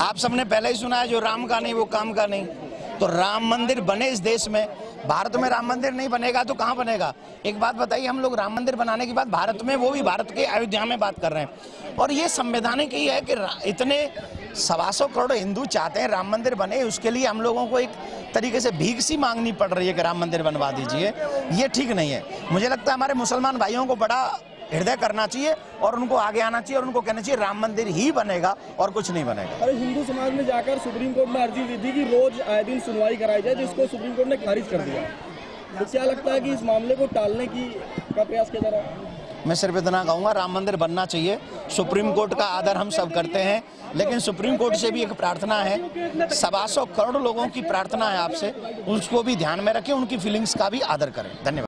आप सबने पहले ही सुना है जो राम का नहीं, वो काम का नहीं। तो राम मंदिर बने इस देश में। भारत में राम मंदिर नहीं बनेगा तो कहाँ बनेगा? एक बात बताइए, हम लोग राम मंदिर बनाने के बाद भारत में, वो भी भारत के अयोध्या में बात कर रहे हैं। और ये संवैधानिक ही है कि इतने सवा सौ करोड़ हिंदू चाहते हैं राम मंदिर बने, उसके लिए हम लोगों को एक तरीके से भीख सी मांगनी पड़ रही है कि राम मंदिर बनवा दीजिए। ये ठीक नहीं है। मुझे लगता है हमारे मुसलमान भाइयों को बड़ा हृदय करना चाहिए और उनको आगे आना चाहिए और उनको कहना चाहिए राम मंदिर ही बनेगा और कुछ नहीं बनेगा। अरे हिंदू समाज में जाकर सुप्रीम कोर्ट में अर्जी दी थी कि रोज आए दिन सुनवाई कराई जाए जिसको सुप्रीम कोर्ट ने खारिज कर दिया। तो क्या लगता है कि इस मामले को टालने की का प्रयास किया जा रहा है? मैं सिर्फ़ इतना कहूँगा राम मंदिर बनना चाहिए। सुप्रीम कोर्ट का आदर हम सब करते हैं लेकिन सुप्रीम कोर्ट से भी एक प्रार्थना है। सवा सौ करोड़ लोगों की प्रार्थना है आपसे उसको भी ध्यान में रखें उनकी फीलिंग्स का भी आदर करें। धन्यवाद।